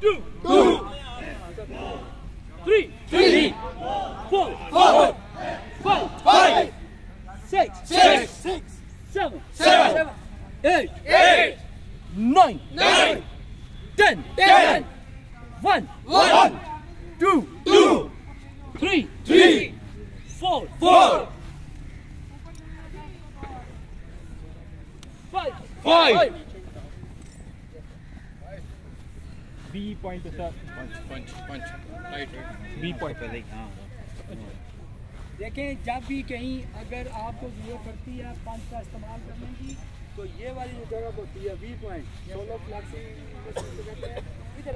two, two, three, three, four, four, five, five, six, six, six, seven, seven, eight, eight, nine, nine, ten, ten, one, one, two, two, three, three, four, four, five, five. B point sir पंच पंच पंच right B point पहले हाँ देखें जब भी कहीं अगर आपको ज़रूरत पड़ती है पंच का इस्तेमाल करने की तो ये वाली जो जगह होती है बी पॉइंट सोलो हैं